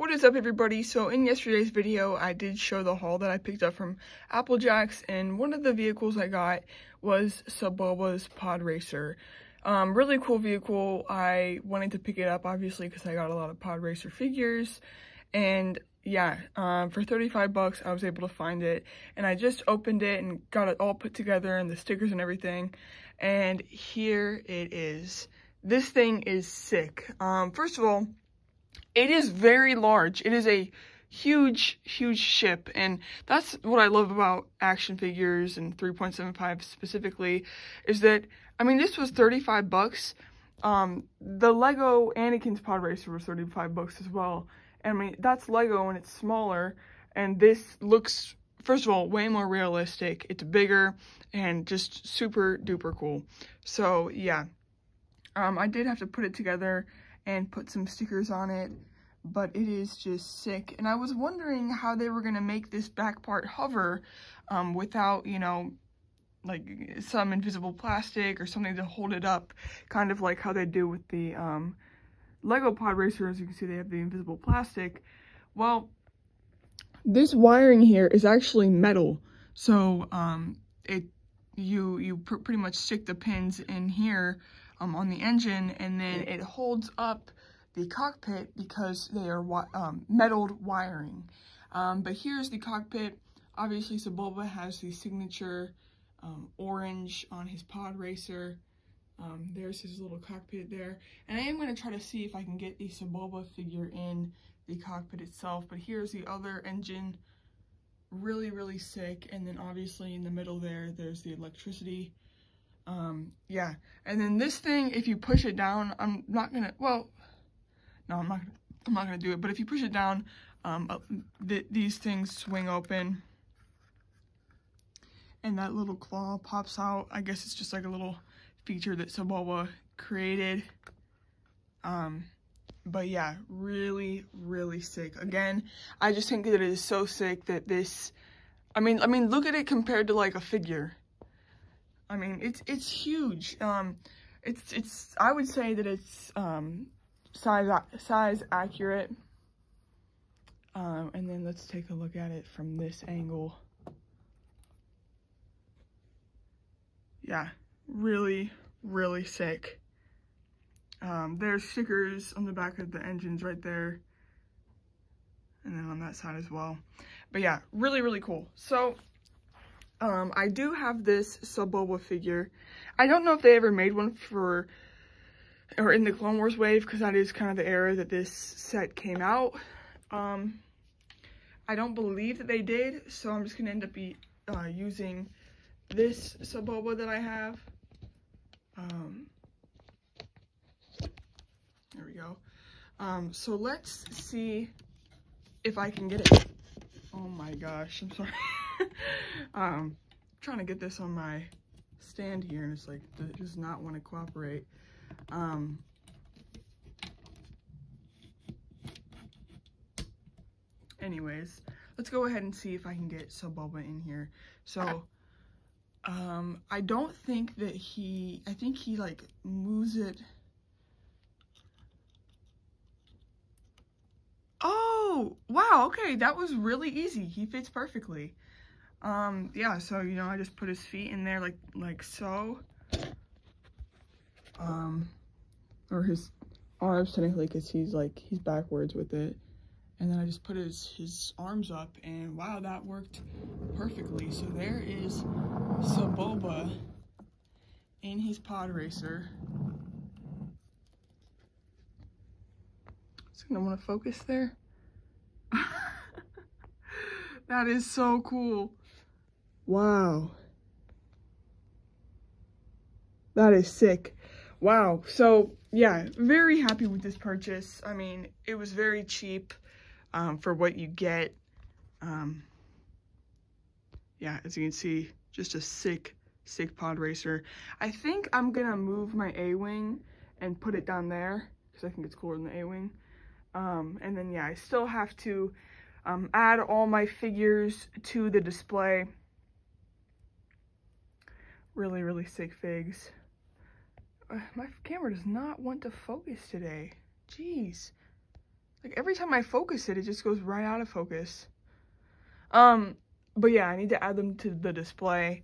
What is up everybody? So in yesterday's video I did show the haul that I picked up from Applejacks and one of the vehicles I got was Sebulba's Pod Racer. Um, really cool vehicle. I wanted to pick it up obviously because I got a lot of Pod Racer figures and yeah, um, for 35 bucks I was able to find it and I just opened it and got it all put together and the stickers and everything and here it is. This thing is sick. Um, first of all, it is very large. It is a huge, huge ship. And that's what I love about action figures and 3.75 specifically is that, I mean, this was 35 bucks. Um, the Lego Anakin's Pod Racer was 35 bucks as well. And I mean, that's Lego and it's smaller. And this looks, first of all, way more realistic. It's bigger and just super duper cool. So yeah, um, I did have to put it together and put some stickers on it, but it is just sick. And I was wondering how they were going to make this back part hover um, without, you know, like some invisible plastic or something to hold it up, kind of like how they do with the um, Lego Pod Racer. As you can see, they have the invisible plastic. Well, this wiring here is actually metal. So um, it you you pr pretty much stick the pins in here um, on the engine and then it holds up the cockpit because they are um, metalled wiring. Um, but here's the cockpit. Obviously, Sebulba has the signature um, orange on his pod racer. Um, there's his little cockpit there. And I am going to try to see if I can get the Sebulba figure in the cockpit itself. But here's the other engine. Really, really sick. And then obviously in the middle there, there's the electricity um, yeah. And then this thing, if you push it down, I'm not gonna, well, no, I'm not, I'm not gonna do it, but if you push it down, um, th these things swing open and that little claw pops out. I guess it's just like a little feature that Sebulba created. Um, but yeah, really, really sick. Again, I just think that it is so sick that this, I mean, I mean, look at it compared to like a figure. I mean, it's it's huge. Um, it's it's I would say that it's um, size size accurate. Um, and then let's take a look at it from this angle. Yeah, really, really sick. Um, there's stickers on the back of the engines right there. And then on that side as well. But yeah, really, really cool. So um, I do have this Sebulba figure. I don't know if they ever made one for, or in the Clone Wars wave, because that is kind of the era that this set came out. Um, I don't believe that they did, so I'm just going to end up be, uh, using this Sebulba that I have. Um, there we go. Um, so let's see if I can get it. Oh my gosh, I'm sorry. um, trying to get this on my stand here and it's like, it does not want to cooperate. Um, anyways, let's go ahead and see if I can get Sebulba in here. So, um, I don't think that he, I think he like moves it. Oh, wow, okay, that was really easy. He fits perfectly. Um, yeah, so, you know, I just put his feet in there like, like so. Um, or his arms technically because he's like, he's backwards with it. And then I just put his, his arms up and wow, that worked perfectly. So there is Sebulba in his pod racer. Is gonna want to focus there? that is so cool. Wow. That is sick. Wow. So, yeah, very happy with this purchase. I mean, it was very cheap um, for what you get. Um, yeah, as you can see, just a sick, sick pod racer. I think I'm going to move my A-Wing and put it down there because I think it's cooler than the A-Wing. Um, and then, yeah, I still have to um, add all my figures to the display really, really sick figs. Uh, my camera does not want to focus today. Jeez. Like every time I focus it, it just goes right out of focus. Um, but yeah, I need to add them to the display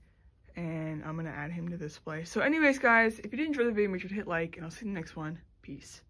and I'm gonna add him to the display. So anyways, guys, if you did enjoy the video, make sure to hit like and I'll see you in the next one. Peace.